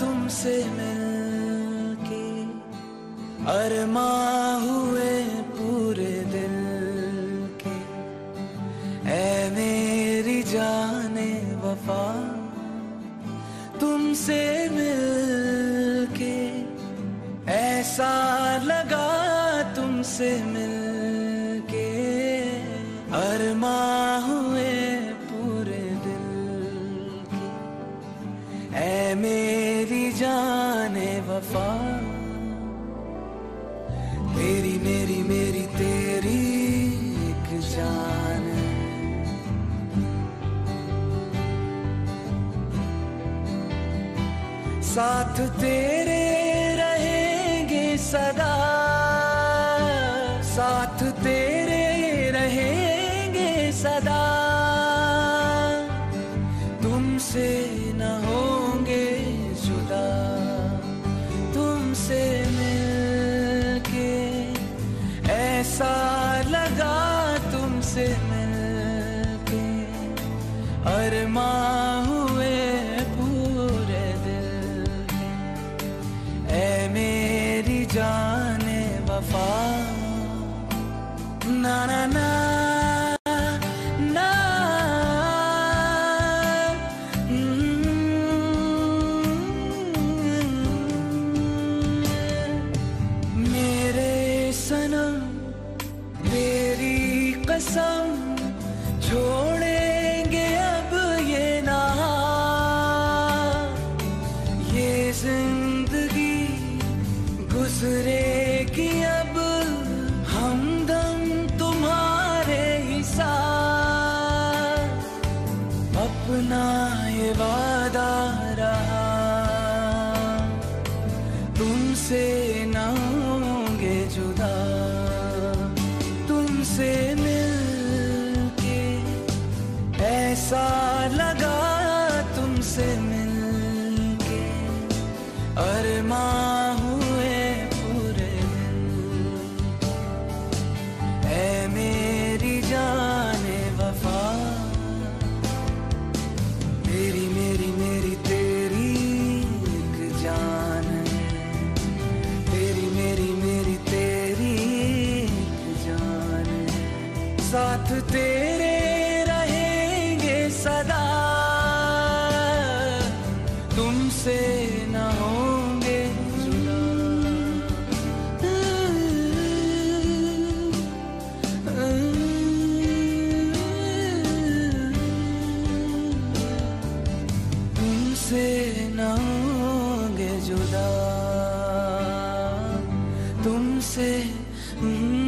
तुमसे मिलके। अरमा हुए पूरे दिल के। ऐ मेरी जाने वफा तुमसे मिलके। ऐसा लगा तुमसे मिलके। अरमा जाने वफा तेरी मेरी मेरी तेरी एक जान साथ तेरे रहेंगे सदा। तुमसे मिलके अरमा हुए पूरे दिल ए मेरी जाने वफा। ना ना ना। कसम छोड़ेंगे ऐसा लगा तुमसे मिलके। अरमा हुए पूरे ऐ मेरी जाने वफा। मेरी मेरी मेरी, तेरी एक जान तेरी, मेरी मेरी, तेरी एक जान है। साथ तेरे जुदा तुमसे -hmm.